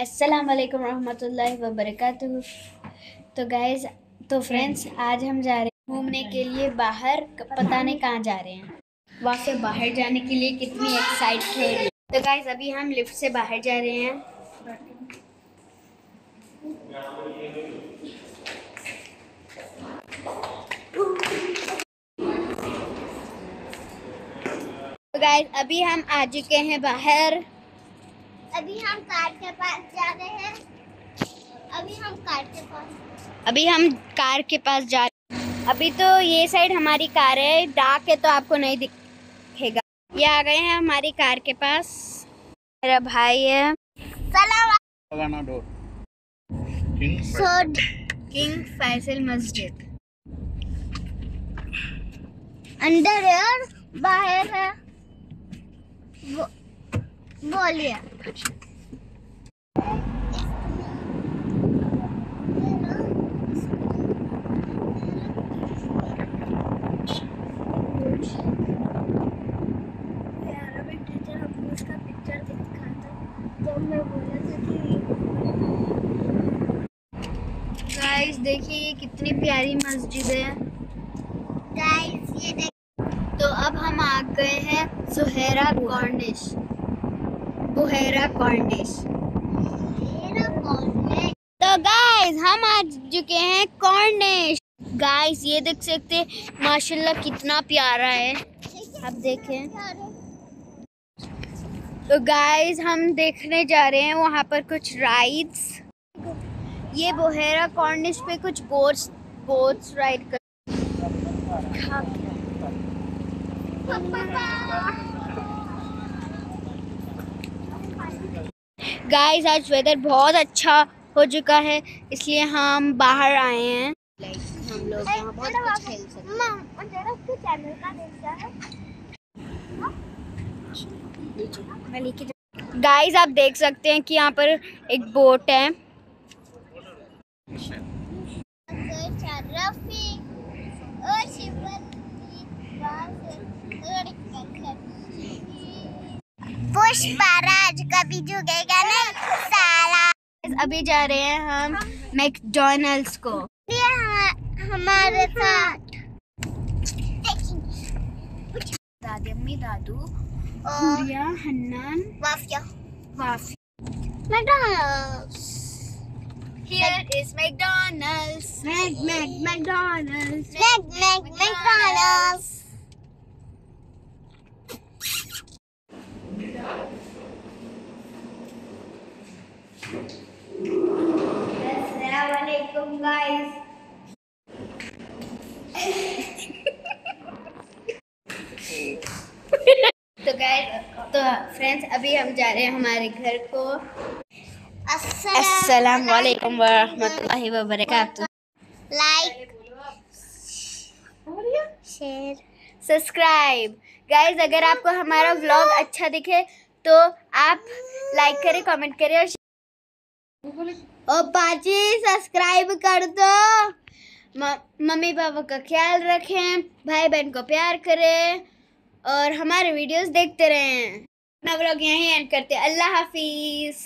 अस्सलाम वालेकुम रहमतुल्लाहि व बरकातुहू तो गाइज़ तो फ्रेंड्स आज हम जा रहे हैं घूमने के लिए बाहर। पता नहीं कहाँ जा रहे हैं। वहाँ से बाहर जाने के लिए कितनी एक्साइटेड हो। रही है तो गाइज़ अभी हम लिफ्ट से बाहर जा रहे हैं। तो गाइज़ अभी हम आ चुके हैं बाहर। अभी हम कार के पास जा रहे हैं। अभी हम कार के पास। अभी हम कार के पास जा रहे हैं। अभी तो ये साइड हमारी कार है डार्क है तो आपको नहीं दिखेगा। ये आ गए हैं हमारी कार के पास। मेरा भाई है। सलाम। लगाना डोर। किंग किंग फैसल मस्जिद। अंदर है और बाहर है। वो बोलिए गाइस देखिए ये कितनी प्यारी मस्जिद है। गाइस ये देख तो अब हम आ गए हैं सुहेरा कॉर्निश। बुहेरा कॉर्निश तो गाइस हम आ चुके हैं कॉर्निश गाइस ये देख सकते हैं माशाल्लाह कितना प्यारा है। आप देखें। तो गाइस हम देखने जा रहे हैं वहाँ पर कुछ राइड्स ये बोहेरा कॉर्निश पे कुछ बोट्स बोट्स राइड कर गाइस आज वेदर बहुत अच्छा हो चुका है, इसलिए हम बाहर आए हैं। हम लोग बहुत कुछ खेल सकते हैं। गाइस आप देख सकते हैं कि यहाँ पर एक बोट है। रफी पुष्पराज कभी झुकेगा नहीं साला। अभी जा रहे हैं हम मैकडोनल्ड्स को। ये हमारे साथ। दादी अम्मी दादू और Hannan Wafiya. Wafi. McDonald's. Here is McDonald's. Mac Mac McDonald's. Mac Mac McDonald's. Assalamualaikum guys. तो गाइस तो फ्रेंड्स अभी हम जा रहे हैं हमारे घर को। अस्सलाम वालेकुम व रहमतुल्लाहि व बरकातहू लाइक शेयर सब्सक्राइब गाइस अगर आपको हमारा व्लॉग अच्छा दिखे तो आप लाइक करें कमेंट करें और ओ पाची सब्सक्राइब कर दो। मम्मी पापा का ख्याल रखें, भाई बहन को प्यार करें, और हमारे वीडियोस देखते रहें। अपना ब्लॉग यहीं एंड करते। अल्लाह हाफिज़।